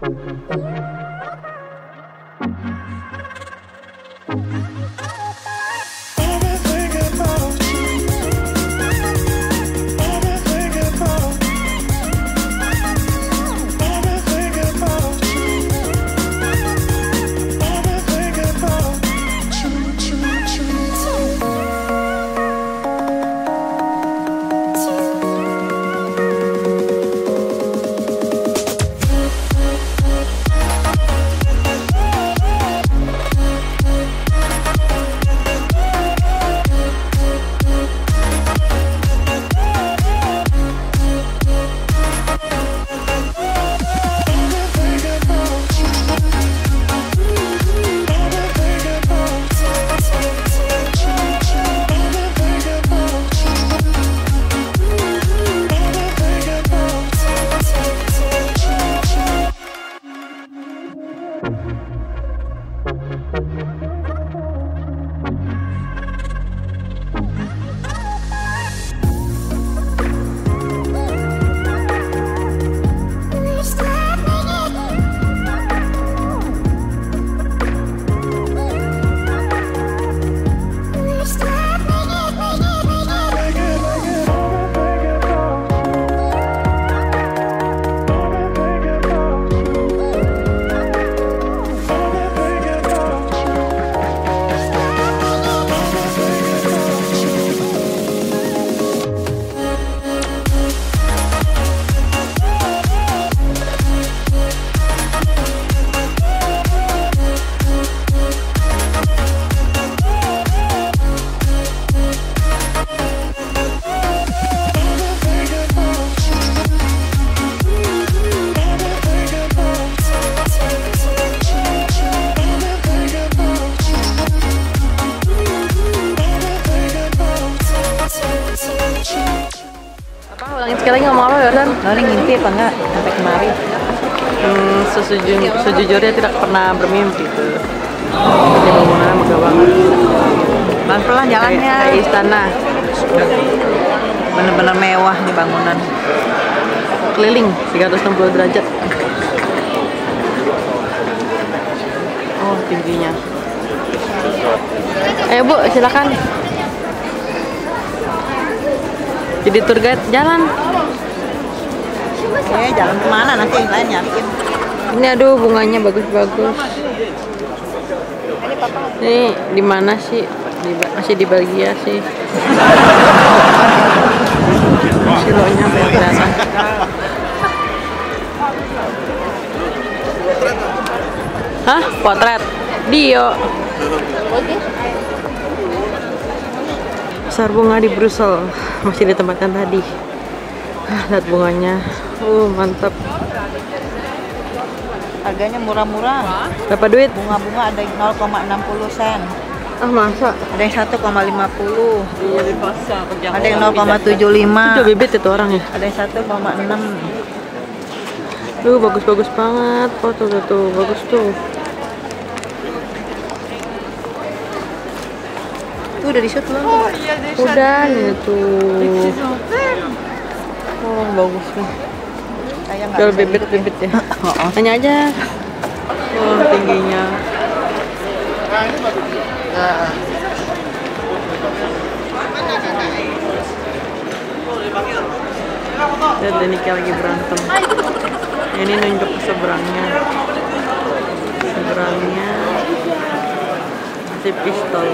Thank you. Lagi ngomong apa barusan? Noni ngimpi apa enggak sampai kemari? Hmm, sesujung, sejujurnya tidak pernah bermimpi tuh. Ini bangunannya megah banget. Pelan-pelan Kayak, jalannya. kayak istana. Bener-bener mewah nih bangunan. Keliling 360 derajat. Oh, tingginya. Ayo Bu, silakan. Jadi tour guide jalan. Eh, jalan ke mana nanti yang lain nyariin. Ini aduh bunganya bagus-bagus. Ini di mana sih? Di, masih di Belgia sih. Silonya kelihatan. Hah? Potret? Dio. Pasar bunga di Brussel masih di tempat yang tadi. Ah, lihat bunganya. Uh, mantap. Harganya murah-murah. Berapa duit? Bunga-bunga ada yang 0,60 sen. Ah, masa? Ada yang 1,50. Iya di pasar. Ada yang Itu 0,75. bibit itu orang ya? Ada yang 1,6. Duh, bagus-bagus banget. Oh, tuh, tuh, tuh. Bagus tuh. Tuh udah di shoot belum? Udah, nih tuh. Oh, bagus nih. Jual bisa bibit-bibit ya. Oh, Tanya aja. Oh, tingginya. Lihat Denika lagi berantem. Ini nunjuk ke seberangnya. Seberangnya masih pistol.